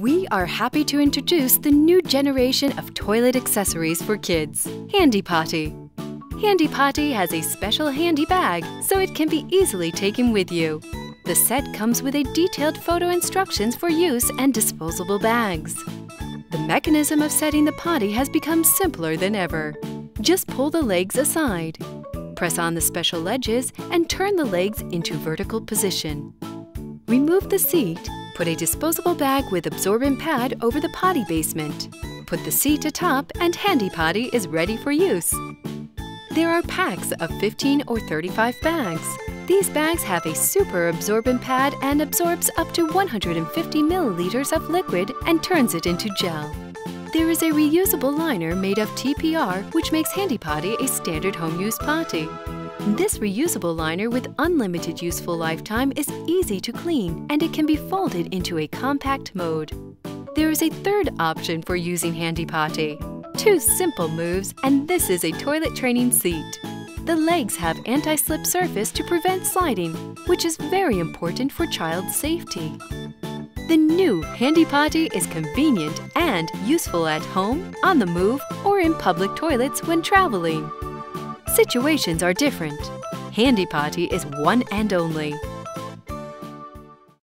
We are happy to introduce the new generation of toilet accessories for kids, Handy Potty. Handy Potty has a special handy bag so it can be easily taken with you. The set comes with a detailed photo instructions for use and disposable bags. The mechanism of setting the potty has become simpler than ever. Just pull the legs aside. Press on the special ledges and turn the legs into vertical position. Remove the seat Put a disposable bag with absorbent pad over the potty basement. Put the seat atop and Handy Potty is ready for use. There are packs of 15 or 35 bags. These bags have a super absorbent pad and absorbs up to 150 milliliters of liquid and turns it into gel. There is a reusable liner made of TPR which makes Handy Potty a standard home use potty. This reusable liner with unlimited useful lifetime is easy to clean and it can be folded into a compact mode. There is a third option for using Handy Potty. Two simple moves and this is a toilet training seat. The legs have anti-slip surface to prevent sliding, which is very important for child safety. The new Handy Potty is convenient and useful at home, on the move, or in public toilets when traveling. Situations are different. Handy Potty is one and only.